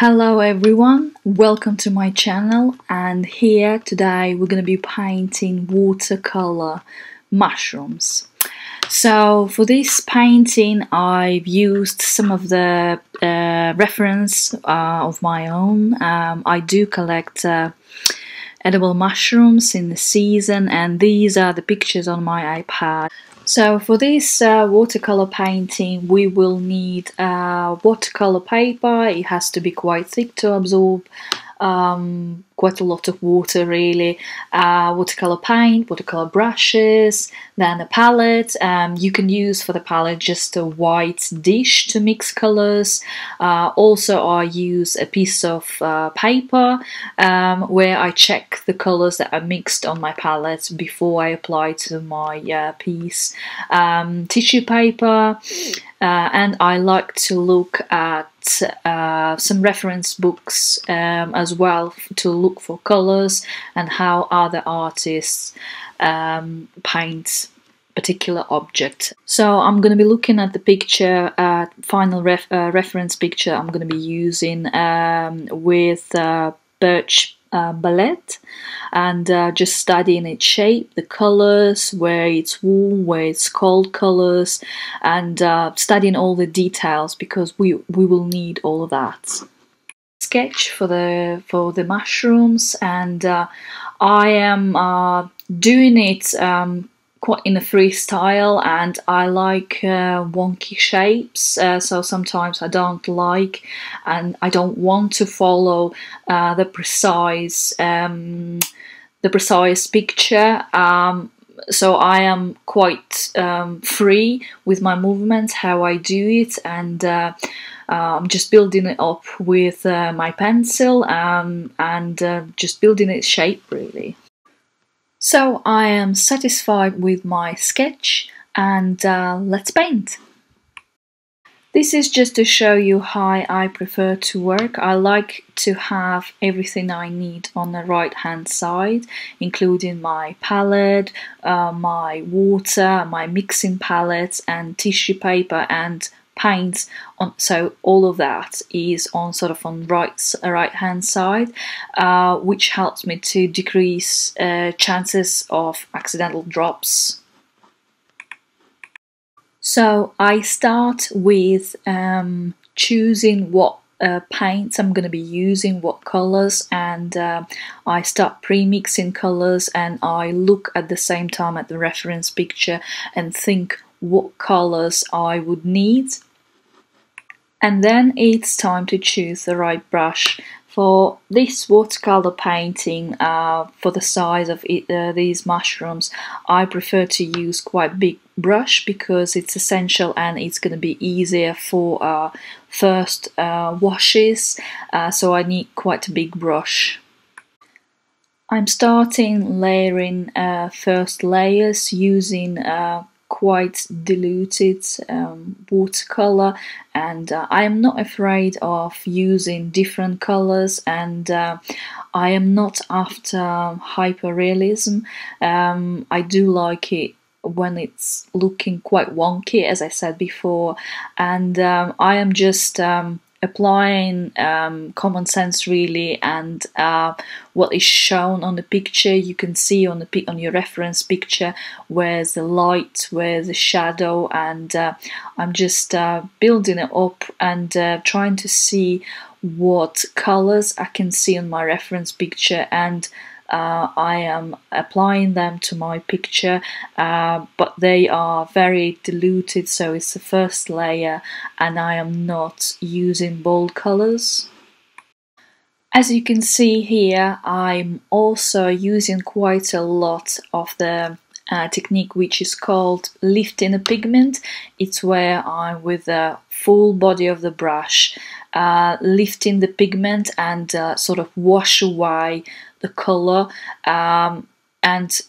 Hello everyone, welcome to my channel and here today we're going to be painting watercolor mushrooms. So for this painting I've used some of the uh, reference uh, of my own. Um, I do collect uh, edible mushrooms in the season and these are the pictures on my iPad. So for this uh, watercolor painting we will need uh, watercolor paper, it has to be quite thick to absorb um, quite a lot of water really, uh, watercolor paint, watercolor brushes, then a palette. Um, you can use for the palette just a white dish to mix colors. Uh, also I use a piece of uh, paper um, where I check the colors that are mixed on my palette before I apply to my uh, piece. Um, tissue paper, uh, and I like to look at uh, some reference books um, as well to look for colors and how other artists um, paint particular object. So I'm going to be looking at the picture, uh, final ref uh, reference picture I'm going to be using um, with uh, birch uh, bolete and uh, just studying its shape, the colors, where it's warm, where it's cold colors, and uh, studying all the details because we we will need all of that. Sketch for the for the mushrooms, and uh, I am uh, doing it um, quite in a freestyle and I like uh, wonky shapes uh, so sometimes I don't like and I don't want to follow uh, the precise um, the precise picture um, so I am quite um, free with my movements how I do it and uh, I'm just building it up with uh, my pencil um, and uh, just building its shape really. So I am satisfied with my sketch and uh, let's paint. This is just to show you how I prefer to work. I like to have everything I need on the right hand side, including my palette, uh, my water, my mixing palette and tissue paper and paints on so all of that is on sort of on right right hand side uh, which helps me to decrease uh, chances of accidental drops. So I start with um, choosing what uh, paints I'm going to be using, what colors, and uh, I start pre-mixing colors and I look at the same time at the reference picture and think what colors I would need and then it's time to choose the right brush. For this watercolor painting, uh, for the size of it, uh, these mushrooms, I prefer to use quite big brush because it's essential and it's going to be easier for uh, first uh, washes, uh, so I need quite a big brush. I'm starting layering uh, first layers using quite diluted um, watercolor and uh, I am not afraid of using different colors and uh, I am not after hyperrealism. Um, I do like it when it's looking quite wonky as I said before and um, I am just um, applying um, common sense really and uh, what is shown on the picture. You can see on the on your reference picture where's the light where's the shadow and uh, I'm just uh, building it up and uh, trying to see what colors I can see on my reference picture. And uh, I am applying them to my picture uh, but they are very diluted so it's the first layer and I am not using bold colors. As you can see here I'm also using quite a lot of the uh, technique which is called lifting a pigment. It's where I'm with the full body of the brush uh, lifting the pigment and uh, sort of wash away the color um, and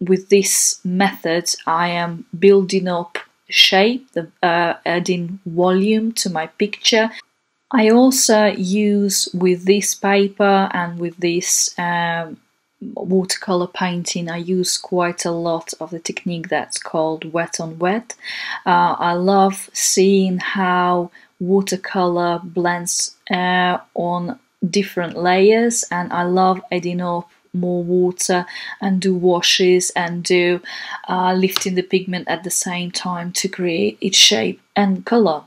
with this method I am building up shape, the, uh, adding volume to my picture. I also use with this paper and with this um, watercolor painting I use quite a lot of the technique that's called wet on wet. Uh, I love seeing how watercolor blends uh, on different layers and I love adding up more water and do washes and do uh, lifting the pigment at the same time to create its shape and color.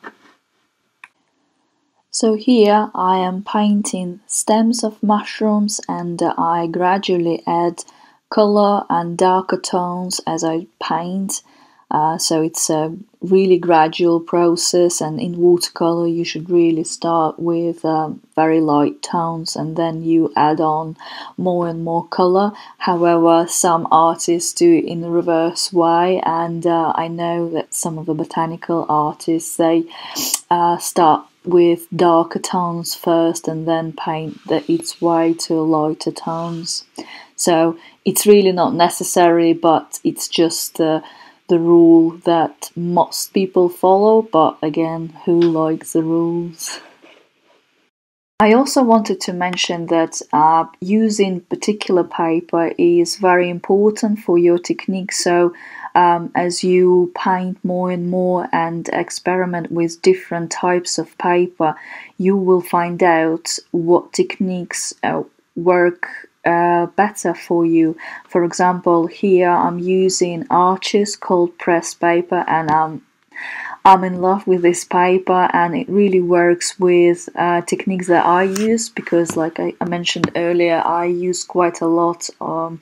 So here I am painting stems of mushrooms and I gradually add color and darker tones as I paint uh, so it's a really gradual process, and in watercolor, you should really start with um, very light tones and then you add on more and more color. However, some artists do it in the reverse way, and uh, I know that some of the botanical artists they uh, start with darker tones first and then paint the, its way to lighter tones. So it's really not necessary, but it's just uh, the rule that most people follow, but again, who likes the rules? I also wanted to mention that uh, using particular paper is very important for your technique. So, um, as you paint more and more and experiment with different types of paper, you will find out what techniques uh, work uh, better for you. For example, here I'm using Arches cold pressed paper and I'm I'm in love with this paper and it really works with uh, techniques that I use because like I, I, mentioned earlier I use quite a lot um,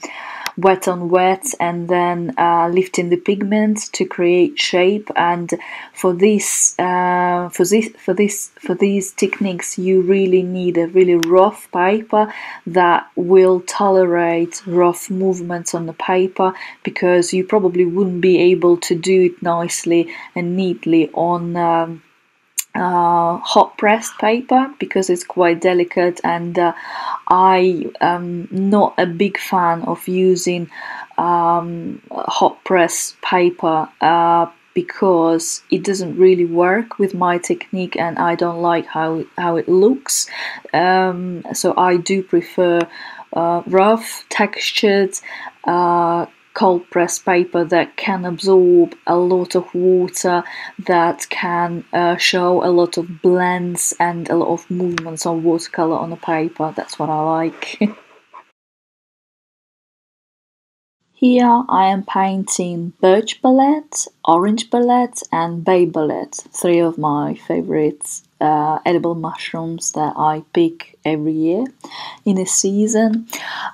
wet on wet and then uh, lifting the pigment to create shape. And for this uh, for this for this for these techniques you really need a really rough paper that will tolerate rough movements on the paper because you probably wouldn't be able to do it nicely and neatly on um, uh, hot pressed paper because it's quite delicate and uh, I am not a big fan of using um, hot press paper uh, because it doesn't really work with my technique and I don't like how, how it looks. Um, so I do prefer uh, rough textured uh, cold press paper that can absorb a lot of water, that can uh, show a lot of blends and a lot of movements of watercolor on the paper. That's what I like. Here I am painting birch bolete, orange bolete and bay bolete, three of my favorites uh, edible mushrooms that I pick every year in a season.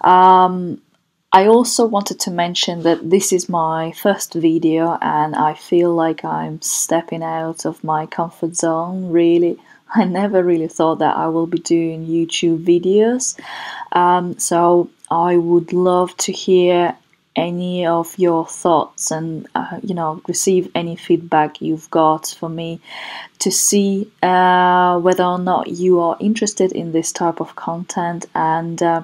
Um, I also wanted to mention that this is my first video and I feel like I'm stepping out of my comfort zone really. I never really thought that I will be doing YouTube videos. Um, so I would love to hear any of your thoughts and uh, you know receive any feedback you've got for me to see uh, whether or not you are interested in this type of content and uh,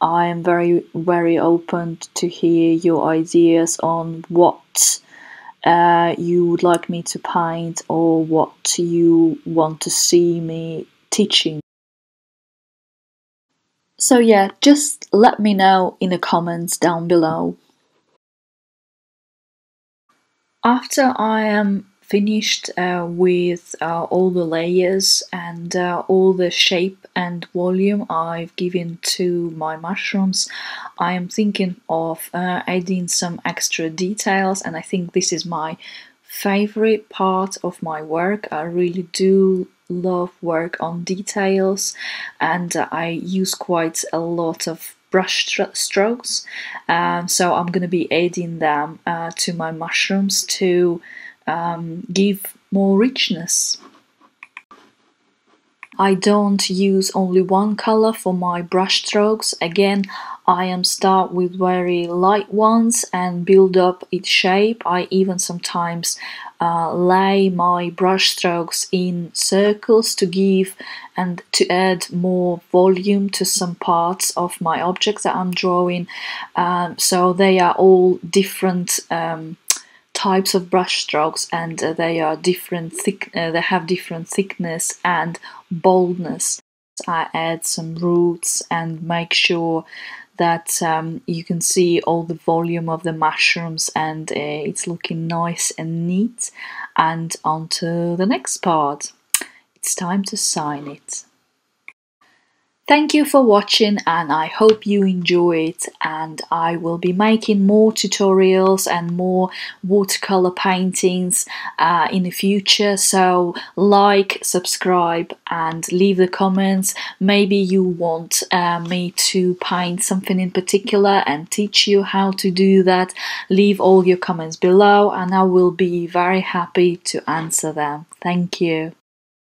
I am very, very open to hear your ideas on what uh, you would like me to paint or what you want to see me teaching. So, yeah, just let me know in the comments down below. After I am finished uh, with uh, all the layers and uh, all the shape and volume I've given to my mushrooms. I am thinking of uh, adding some extra details and I think this is my favorite part of my work. I really do love work on details and uh, I use quite a lot of brush strokes. Um, so I'm going to be adding them uh, to my mushrooms to um, give more richness. I don't use only one color for my brush strokes. Again, I am start with very light ones and build up its shape. I even sometimes uh, lay my brush strokes in circles to give and to add more volume to some parts of my objects that I'm drawing. Um, so they are all different um, types of brush strokes and uh, they are different thick uh, they have different thickness and boldness. I add some roots and make sure that um, you can see all the volume of the mushrooms and uh, it's looking nice and neat. And on to the next part. It's time to sign it. Thank you for watching and I hope you enjoy it and I will be making more tutorials and more watercolor paintings uh, in the future so like, subscribe and leave the comments. Maybe you want uh, me to paint something in particular and teach you how to do that. Leave all your comments below and I will be very happy to answer them. Thank you.